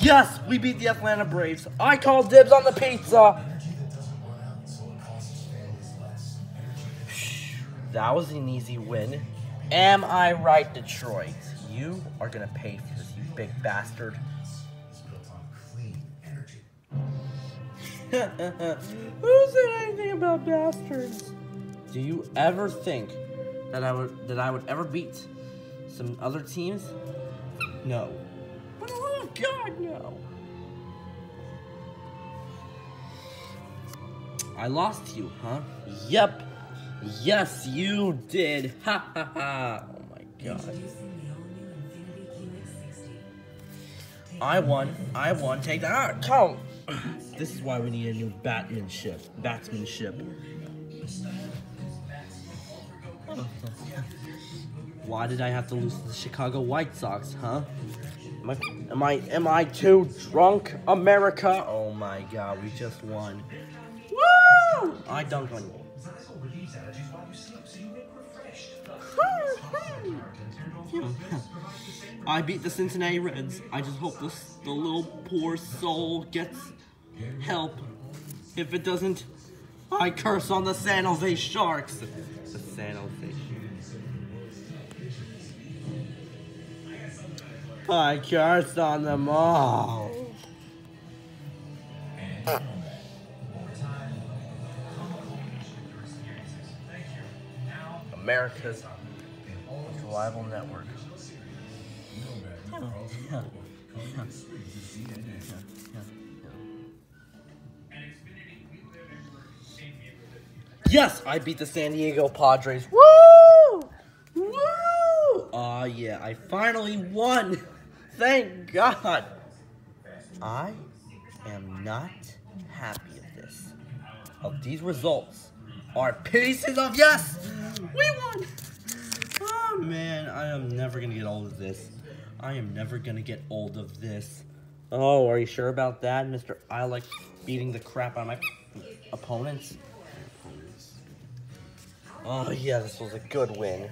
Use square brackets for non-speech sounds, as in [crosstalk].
Yes, we beat the Atlanta Braves. I call dibs on the pizza. That was an easy win. Am I right, Detroit? You are gonna pay for this, you big bastard. [laughs] Who said anything about bastards? Do you ever think that I would that I would ever beat some other teams? No. God, no. I lost you, huh? Yep. Yes, you did. [laughs] Ha ha ha. Oh my God. I won. I won. Take that. Ah, count. This is why we need a new Batman batmanship. Batsmanship. [laughs] Why did I have to lose to the Chicago White Sox, huh? Am I, am I, am I too drunk, America? Oh my god, we just won. Woo! I dunked on you. [laughs] I beat the Cincinnati Reds. I just hope this the little poor soul gets help. If it doesn't, I curse on the San Jose Sharks. The San Jose Sharks. I curse on them all. America's most reliable network. Yes, I beat the San Diego Padres. Woo! Woo! Aw, yeah, I finally won. Thank God. I am not happy of this. Of these results are pieces of yes. We won. Oh man, I am never gonna get old of this. I am never gonna get old of this. Oh, are you sure about that, Mr. I like beating the crap out of my opponents? Oh yeah, this was a good win.